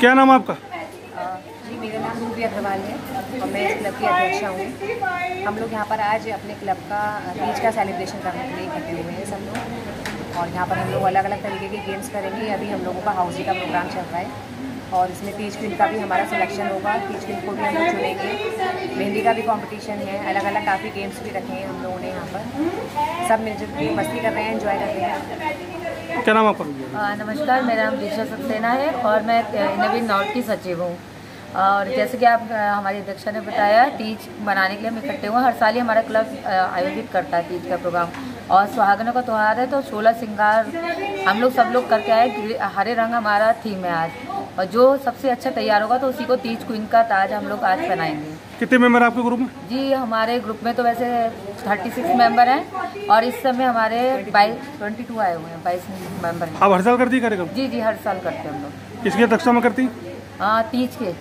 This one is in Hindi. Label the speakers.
Speaker 1: क्या नाम आपका?
Speaker 2: जी, मेरा नाम रूबी अग्रवाल है और मैं इस क्लब की अध्यक्षा हूँ। हम लोग यहाँ पर आज अपने क्लब का तीज का सेलिब्रेशन करने के लिए इकट्ठे हुए हैं सब लोग। और यहाँ पर हम लोग अलग अलग तरीके के गेम्स करेंगे। अभी हम लोगों का हाउसी का प्रोग्राम चल रहा है और इसमें तीज क्वीन का भी हमारा सिलेक्शन होगा। तीज क्वीन को भी हम लोग चुनेंगे। मेहंदी का भी कंपटीशन है। अलग अलग काफ़ी गेम्स भी रखे हैं हम लोगों ने यहाँ पर। सब मिलजुल मस्ती कर रहे हैं इन्जॉय कर रहे हैं।
Speaker 1: क्या नाम आपका?
Speaker 3: नमस्कार, मेरा नाम दीक्षा सक्सेना है और मैं नवीन नॉर्थ की सचिव हूँ। और जैसे कि आप हमारी अध्यक्षा ने बताया, तीज मनाने के लिए हम इकट्ठे हुए हर साल ही हमारा क्लब आयोजित करता है तीज का प्रोग्राम। और सुहागनों का त्यौहार है तो सोलह सिंगार हम लोग सब लोग करके आए। हरे रंग हमारा थीम है आज। और जो सबसे अच्छा तैयार होगा तो उसी को तीज क्वीन का ताज हम लोग आज बनाएँगे
Speaker 1: कितने मेंबर हैं आपके ग्रुप में?
Speaker 3: जी हमारे ग्रुप में तो वैसे थर्टी सिक्स मेंबर हैं और इस समय हमारे बाईस ट्वेंटी टू आए हुए हैं बाईस मेंबर हैं।
Speaker 1: आप हर साल करती है कार्यक्रम?
Speaker 3: जी जी हर साल करते हैं हम लोग।
Speaker 1: किसके दक्षा में करती
Speaker 3: हाँ? तीज के।